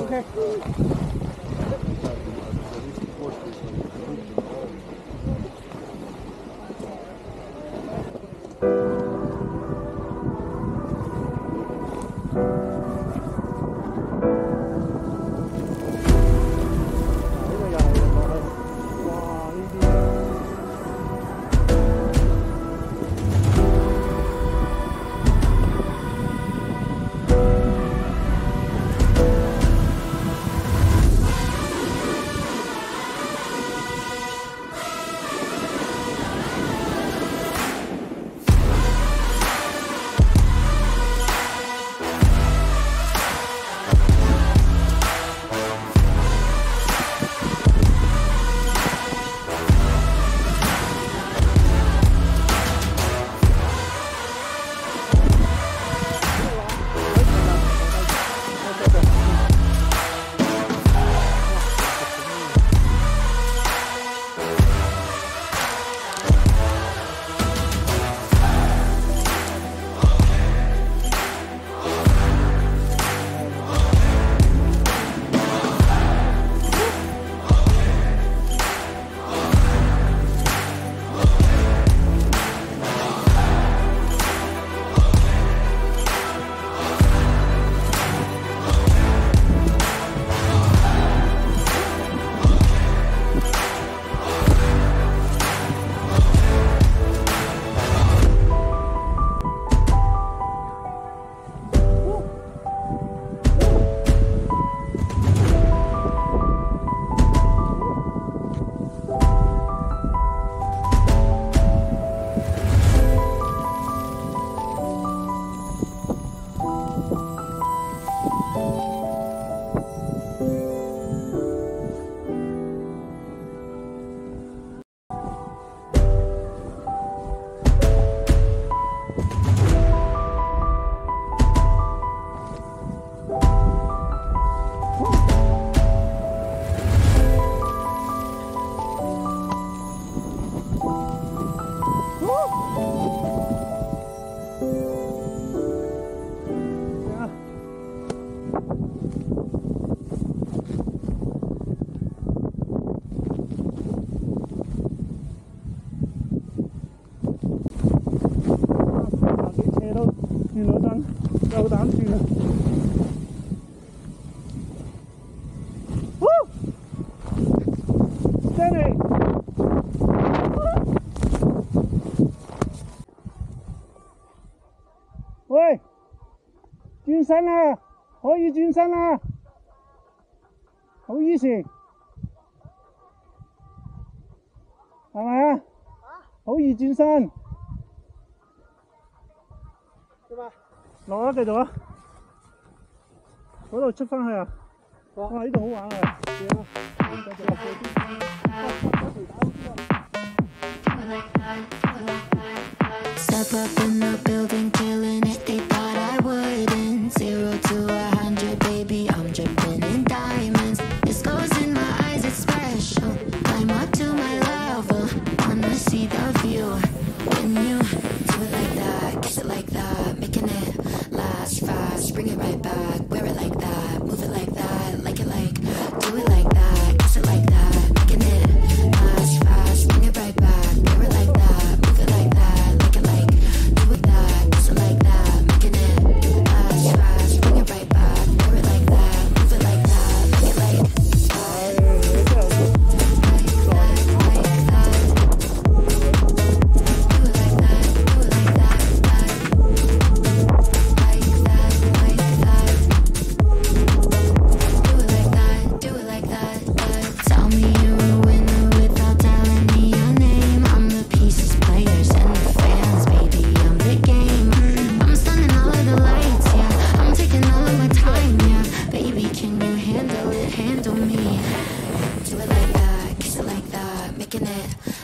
Okay.，OK。够胆住啦！真嚟！喂，轉身啦，可以轉身啦，好意思，係咪啊？好易轉身。落啊，繼續啊！嗰度出翻去啊！哇，呢度好玩啊！bring it right back. making it.